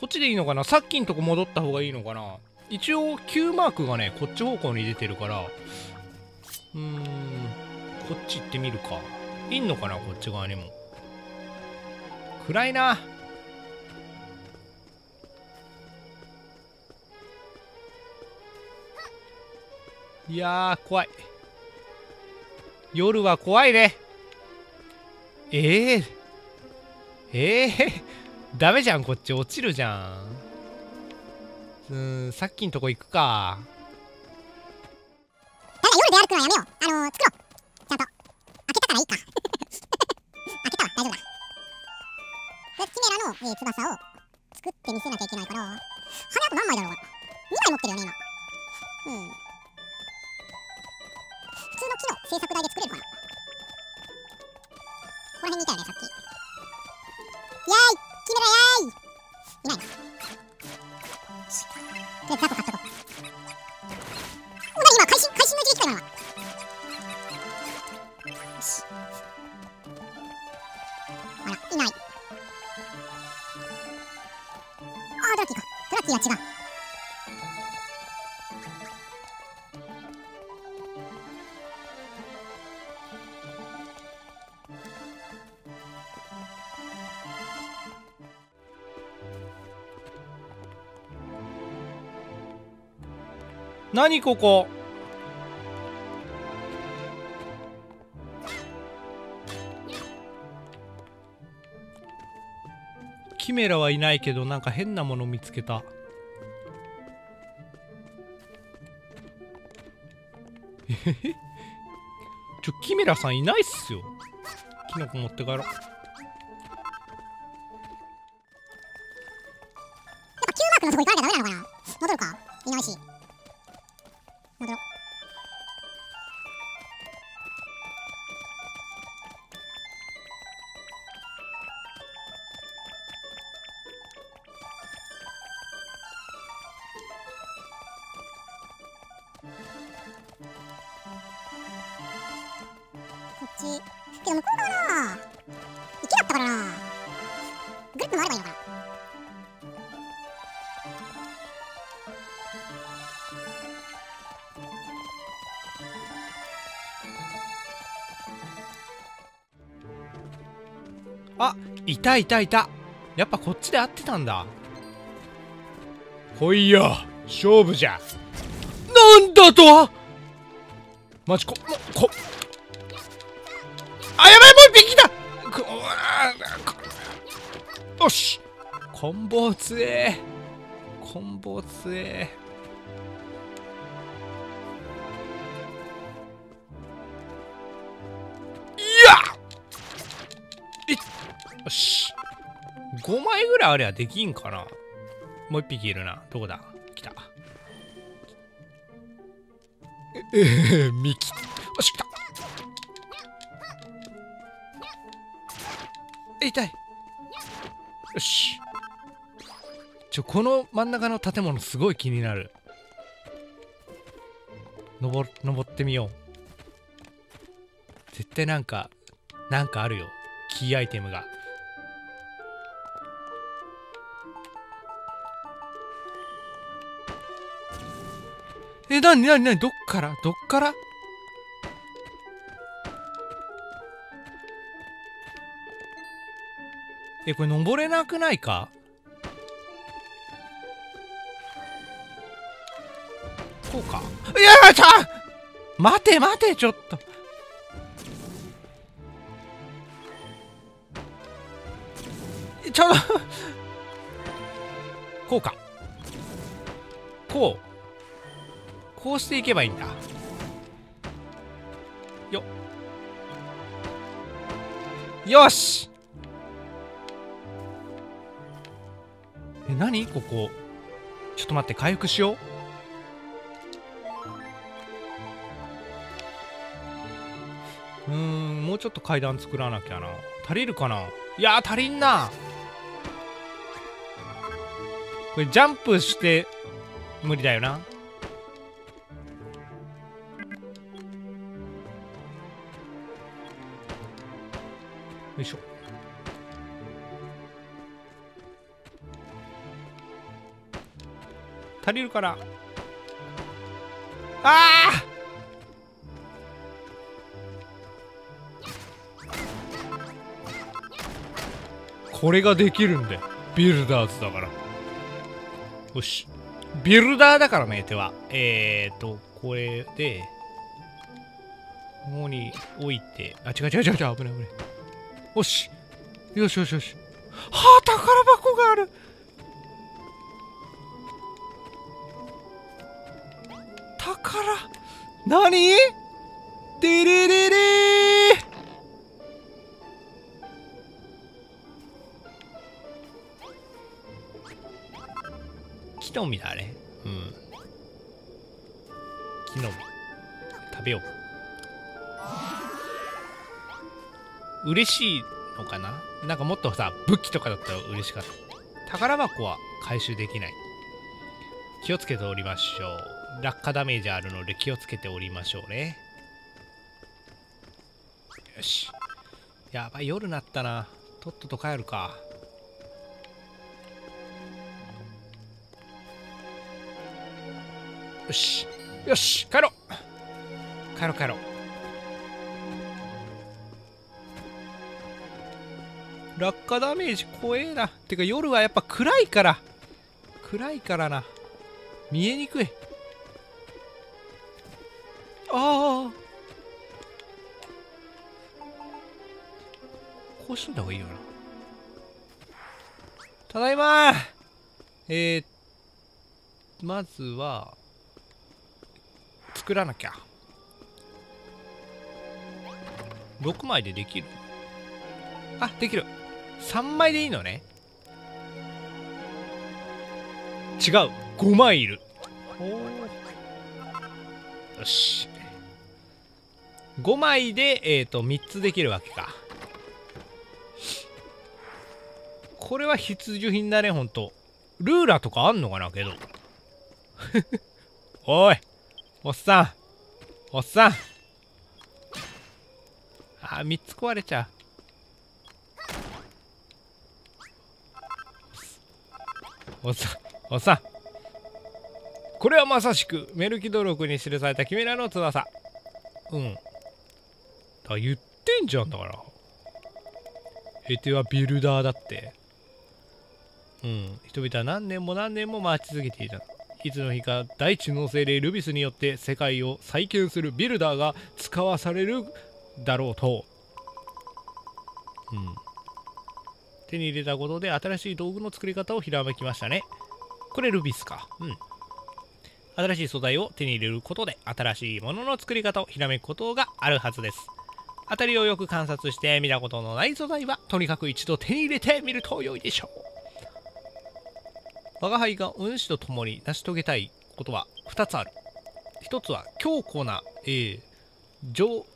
こっちでいいのかな？さっきんとこ戻った方がいいのかな？一応 Q マークがねこっち方向に出てるから。うーん。こっち行ってみるか。いんのかな？こっち側にも。暗いな。いやー怖い。夜は怖いね。ええー、ええー、ダメじゃんこっち。落ちるじゃん。うんさっきんとこ行くか。だ夜出歩くのはやめよう。あのー、作ろう。ちゃんと。開けたからいいか。開けたわ大丈夫だ。でキメラの、えー、翼を作って見せなきゃいけないから。羽あと何枚だろう。2枚持ってるよね今。うん。普通の木の製作台で作れるかな。ここら辺にいたよねさっき。イェーイキメライェーい。いないなとりあえずザコ買っとこうおな今会心会心の一撃来た今はよしあらいないあードラッキーかドラッキーは違う何ここ？キメラはいないけどなんか変なもの見つけた。えへへ？ちょキメラさんいないっすよ。キノコ持って帰ろう。やっぱ Q マークのとこ行かなきゃダメなのかな？戻るか？いないし。戻ろこっち。けど向こう側な池だったからな。ぐるっと回ればいいのかな。いたいたい。たやっぱこっちで合ってたんだ。来いよ。勝負じゃ。なんだとマジここあやばいもう一匹だこあこよし。コンボ強えコンボ強えよし5枚ぐらいありゃできんかな。もう一匹いるな。どこだ？来た。ええー、ミキ。よし来た。痛い。よし。ちょこの真ん中の建物すごい気になる。登登ってみよう。絶対なんかなんかあるよ。キーアイテムがえなになになにどっからどっから？えこれ登れなくないか？こうか。いやちゃ待て待てちょっと。ちょっと。こうか。こう。こうしていけばいいんだ。よ。よし。え何？ここ。ちょっと待って回復しよう。うんもうちょっと階段作らなきゃな。足りるかな？いや足りんな。これジャンプして無理だよな。足りるかなあー！これができるんで。ビルダーズだから。よし。ビルダーだからね手は。えーとこれでここに置いて。あ違う違う違う違う危ない危ない。よし。よしよしよし。はあ宝箱がある。宝何？デレレレー木の実だね。うん。木の実食べよう。嬉しいのかな？なんかもっとさ武器とかだったら嬉しかった。宝箱は回収できない。気をつけておりましょう。落下ダメージあるので気をつけておりましょうね。よし。やばい夜なったな。とっとと帰るか。よし。よし。帰ろう。帰ろう帰ろう。落下ダメージ怖えな。てか夜はやっぱ暗いから。暗いからな。見えにくい。ああこうしといた方がいいよな。ただいまえー、まずは作らなきゃ。6枚でできる？あできる。3枚でいいのね。違う。5枚いる。よし。5枚でえっ、ー、と3つできるわけか。これは必需品だねほんと。ルーラーとかあんのかなけど。おいおっさん。おっさん。あ3つ壊れちゃう。おっさんおっさん。これはまさしくメルキド録に記された君らの翼。うん。だ言ってんじゃんだから。エテはビルダーだって。うん。人々は何年も何年も待ち続けていた。いつの日か大地の精霊ルビスによって世界を再建するビルダーが使わされるだろうと。うん。手に入れたことで新しい道具の作り方をひらめきましたね。これルビスか。うん。新しい素材を手に入れることで新しいものの作り方をひらめくことがあるはずです。当たりをよく観察して見たことのない素材はとにかく一度手に入れてみると良いでしょう。我が輩が運指とともに成し遂げたいことは2つある。1つは強固な、えー、城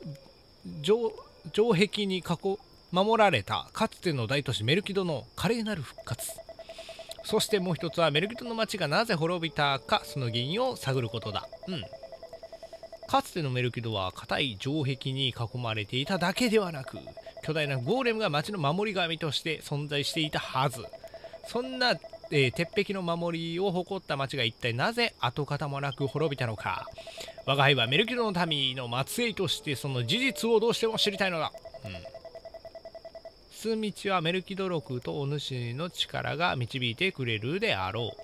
城城壁に囲守られたかつての大都市メルキドの華麗なる復活。そしてもう一つはメルキトの町がなぜ滅びたかその原因を探ることだうんかつてのメルキドは硬い城壁に囲まれていただけではなく巨大なゴーレムが町の守り神として存在していたはずそんな、えー、鉄壁の守りを誇った町が一体なぜ跡形もなく滅びたのか我が輩はメルキドの民の末裔としてその事実をどうしても知りたいのだうん進道はメルキド録とお主の力が導いてくれるであろう。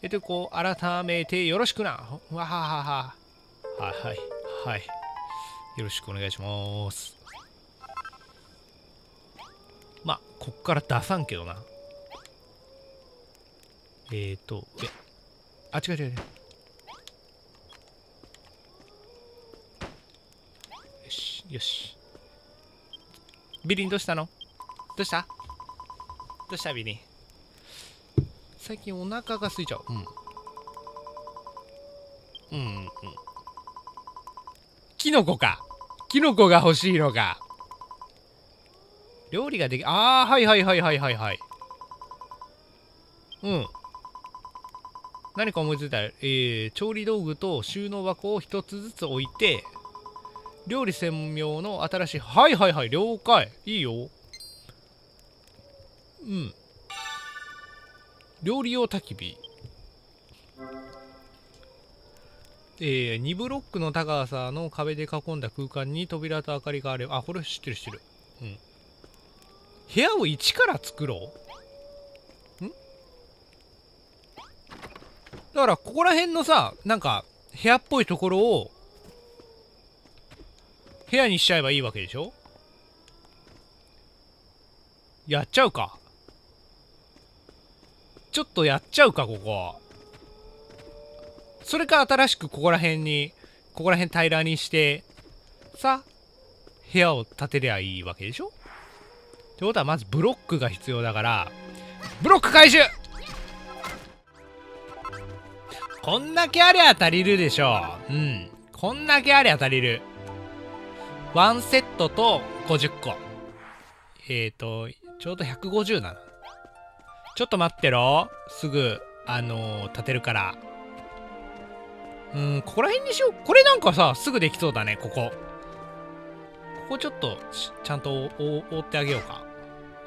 えっと、こう、改めてよろしくな。わははは。はいはい。はい。よろしくお願いします。まあ、こっから出さんけどな。えっ、ー、と、え、あ、違う違う違う。よし、よし。ビリンどうしたの？どうした？どうしたビリン？最近お腹が空いちゃう。うん。うんうん。キノコか。キノコが欲しいのか。料理ができ、ああ、はいはいはいはいはいはい。うん。何か思いついたら、えー、調理道具と収納箱を一つずつ置いて、料理専用の新しい、はいはいはい、了解。いいよ。うん料理用焚き火えー、2ブロックの高さの壁で囲んだ空間に扉と明かりがあればあこれ知ってる知ってる。うん。部屋を一から作ろう？ん？だからここら辺のさなんか部屋っぽいところを部屋にしちゃえばいいわけでしょ？やっちゃうか。ちょっとやっちゃうかここそれか新しくここら辺にここら辺平らにしてさ部屋を建てりゃいいわけでしょ？ってことはまずブロックが必要だからブロック回収！こんだけありゃ足りるでしょ。ううん。こんだけありゃ足りる。ワンセットと50個。えっ、ー、とちょうど150なの。ちょっと待ってろ。すぐあのー、立てるから。うんここら辺にしよう。これなんかさすぐできそうだねここ。ここちょっとちゃんと覆ってあげようか。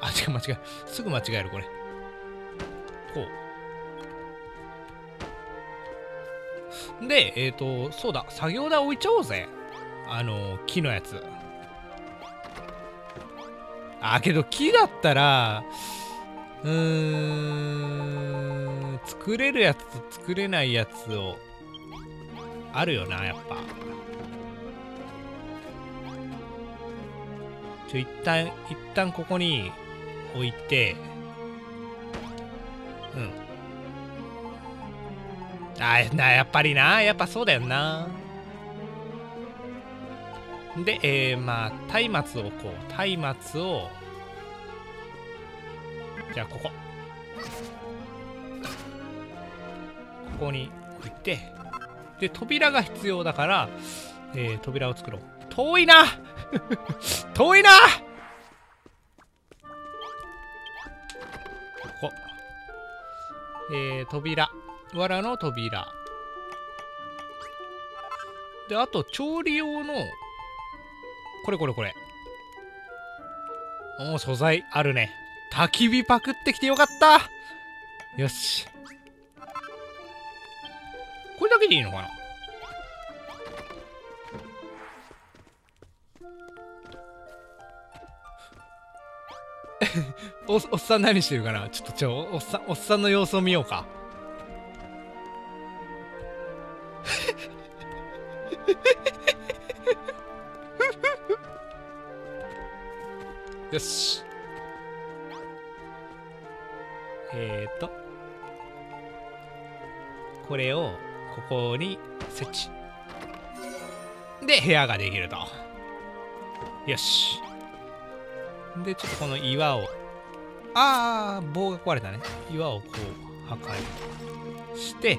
あ違う間違えすぐ間違えるこれ。こう。でえっ、ー、とそうだ作業台置いちゃおうぜ。あの、木のやつ。あけど木だったらうーん作れるやつと作れないやつをあるよなやっぱ。ちょ一旦一旦ここに置いて。うん。あなやっぱりな。やっぱそうだよな。で、えー、まあ、松明をこう、松明を、じゃあここ。ここに置いて、で、扉が必要だから、えー、扉を作ろう。遠いな 遠いなここ。えー、扉。藁の扉。で、あと、調理用の、これこれこれ。お素材あるね。焚き火パクってきてよかったよし。これだけでいいのかな？おおっさん何してるかな？ちょっとちょおっさんおっさんの様子を見ようか よし。えっ、ー、と。これを、ここに設置。で、部屋ができると。よし。で、ちょっとこの岩を、あー、棒が壊れたね。岩をこう、破壊して、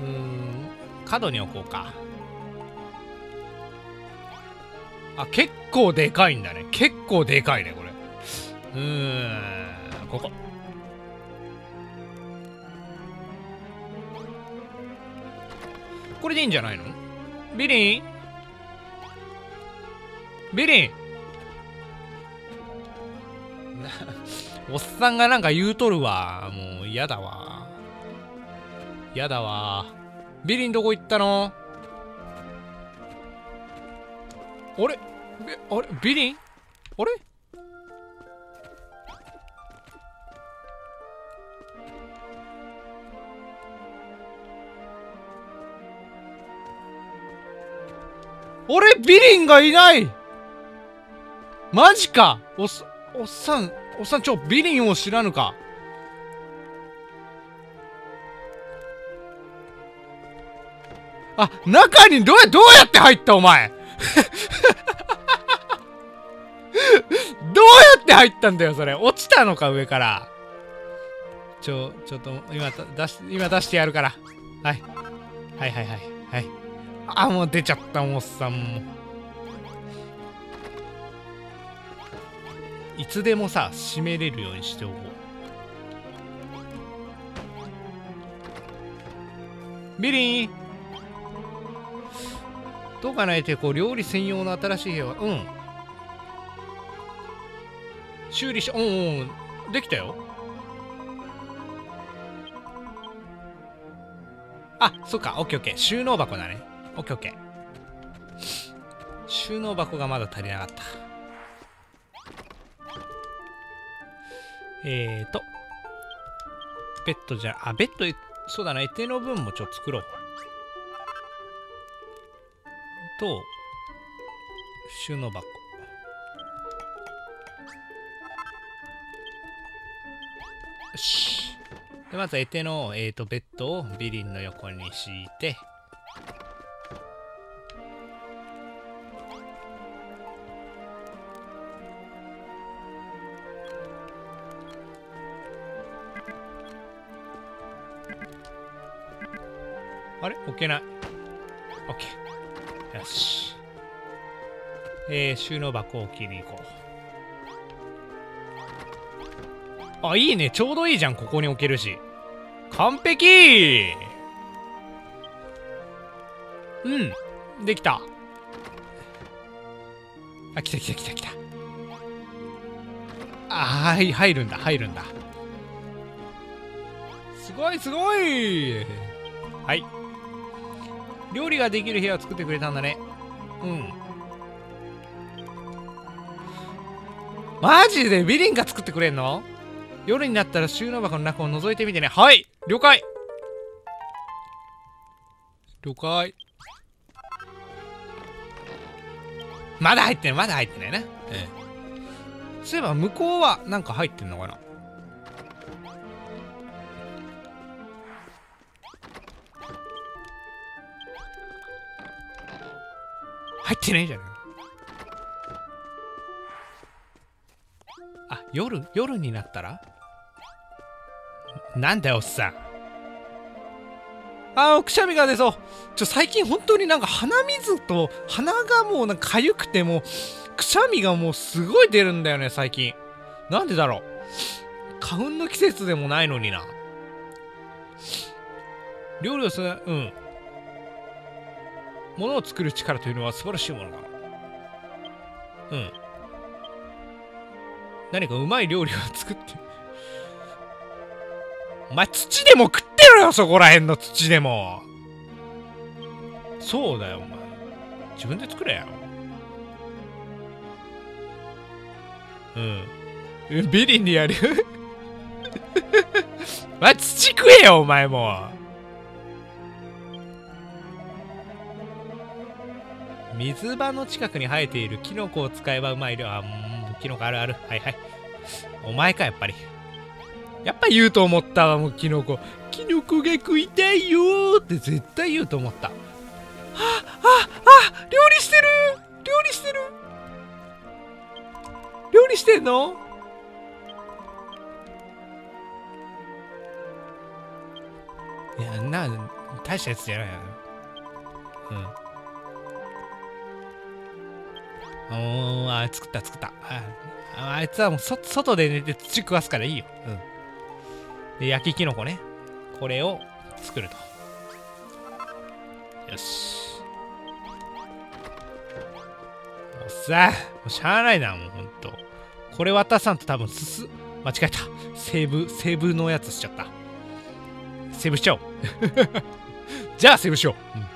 うーん、角に置こうか。あ、結構でかいんだね。結構でかいね、これ。うーん、ここ。これでいいんじゃないの？ビリンビリン おっさんがなんか言うとるわ。もう嫌だわ。嫌だわ。ビリンどこ行ったの？あれ？あれ？ビリンあれ？あれビリンがいないマジかおっおっさん、おっさんちょ、ビリンを知らぬかあ、中にどうや、どうやって入ったお前どうやって入ったんだよ、それ。落ちたのか、上から。ちょ、ちょっと、今出し、今出してやるから。はい。はいはいはい。はい。あ、もう出ちゃった、おっさんも。いつでもさ、閉めれるようにしておこう。ビリー。どうかないてこう料理専用の新しい部屋は。うん。修理しうんうん。できたよ。あそっか。オッケーオッケー。収納箱だね。オッケーオッケー。収納箱がまだ足りなかった。えーと。ベッドじゃあベッドそうだな。絵手の分もちょっと作ろう。と収納箱。よし。でまず絵手の、えー、とベッドをビリンの横に敷いて。置けない。オッケー。よし。えー、収納箱を切りに行こう。あ、いいね。ちょうどいいじゃん。ここに置けるし。完璧うん。できた。あ、来た来た来た来た。あ、はい、入るんだ、入るんだ。すごいすごいはい。料理ができる部屋を作ってくれたんだね。うん。マジでビリンが作ってくれんの？夜になったら収納箱の中を覗いてみてね。はい了解。了解。まだ入ってないまだ入ってないな。うんそういえば向こうはなんか入ってんのかな？入ってないじゃない。あ夜夜になったら？なんだよおっさん。あーくしゃみが出そう。ちょ最近本当になんか鼻水と鼻がもうなんか痒くてもくしゃみがもうすごい出るんだよね最近。なんでだろう。花粉の季節でもないのにな。料理をするうん。ものを作る力というのは素晴らしいものだ。うん。何かうまい料理を作って。お前土でも食ってろよそこら辺の土でもそうだよお前自分で作れようんビリにやる？お前土食えよお前も水場の近くに生えているキノコを使えばうまい。量んキノコあるある。はいはい。お前かやっぱり。やっぱ言うと思ったわもうキノコ。キノコが食いたいよって絶対言うと思った。あああ料理してる。料理してる。料理してんの？いやな大したやつじゃないよ。うんおあ作った作った。ああいつはもうそ外で寝て土食わすからいいよ。うん。で焼きキノコね。これを作ると。よし。もうさもうしゃあないなもうほんと。これ渡さんと多分すす間違えた。セーブセーブのやつしちゃった。セーブしちゃおう。じゃあセーブしよう、うん